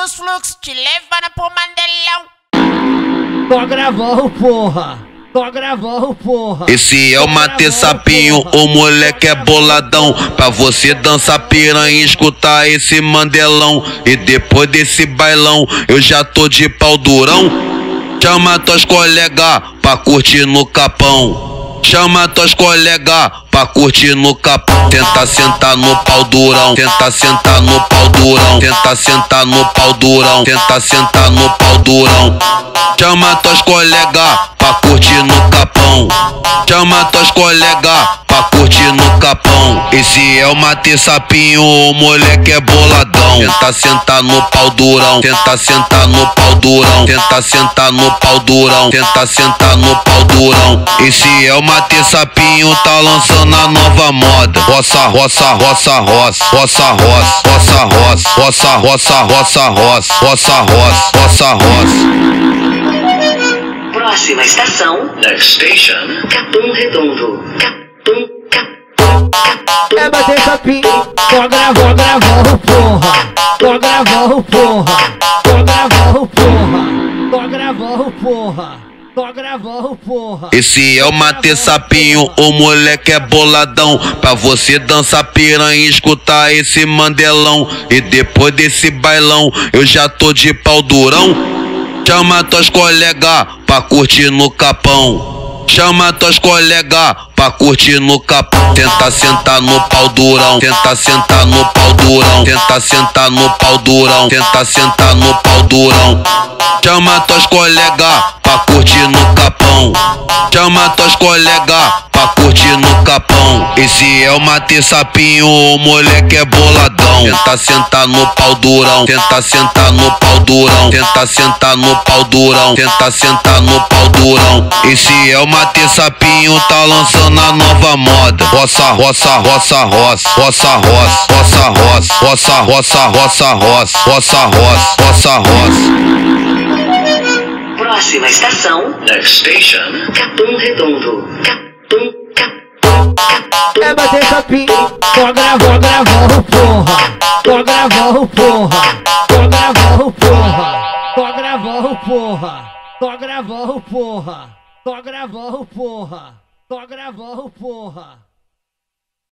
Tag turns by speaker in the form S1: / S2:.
S1: dos fluxos, te levando pro Mandelão.
S2: Tô gravando, porra. Tô gravando, porra.
S3: Esse é o Mate Sapinho, o moleque é boladão. Pra você dançar piranha e escutar esse mandelão. E depois desse bailão, eu já tô de pau durão. Chama tuas colegas pra curtir no capão. Chama tuas colegas pra curtir no capão. Tenta sentar no pau durão. Tenta sentar no pau durão. Tenta sentar no pau durão. Tenta sentar no pau durão. Chama tuas colegas pra curtir no capão. Chama tuas colegas pra curtir. Esse é o Mate Sapinho, o moleque é boladão. Tenta sentar no pau durão, tenta sentar no pau durão, tenta sentar no pau durão, tenta sentar no pau durão. Esse é o Mate Sapinho, tá lançando a nova moda. Roça, roça, roça, roça, roça, roça, roça, roça, roça, roça, roça, roça, roça, roça, roça, roça.
S4: Próxima estação.
S5: Next station.
S4: Capão Redondo. Capão.
S2: É bater sapinho. Tô porra. Tô gravando, porra. Tô gravando, porra. Tô gravando, porra. Tô gravando, porra.
S3: Esse é o Mate Sapinho, o moleque é boladão. Pra você dançar piranha e escutar esse mandelão. E depois desse bailão, eu já tô de pau durão. Chama tuas colegas pra curtir no capão. Chama tuas colegas pra curtir no capão. Tenta sentar no pau durão. Tenta sentar no pau durão. Tenta sentar no pau durão. Tenta sentar no pau durão. Chama tuas colegas pra curtir no capão. Chama tuas colegas pra curtir no capão. Esse é o Mate Sapinho, o moleque é boladão. Tenta sentar no pau durão. Tenta sentar no pau durão. Tenta sentar no pau durão. Tenta sentar no pau durão. Esse é o Mate Sapinho, tá lançando a nova moda. Roça, roça, roça, roça, roça, roça, roça, roça, roça, roça, roça, roça, roça, roça, roça, roça.
S4: Próxima estação.
S5: Next station.
S4: Capão Redondo. Capão, capão, capão.
S2: É bater sapinho. Tô gravando, gravando, porra. Tô gravando, porra. Tô gravando, porra. Tô gravando, porra. Tô gravando, porra. Tô gravando, porra. Tô gravando, porra.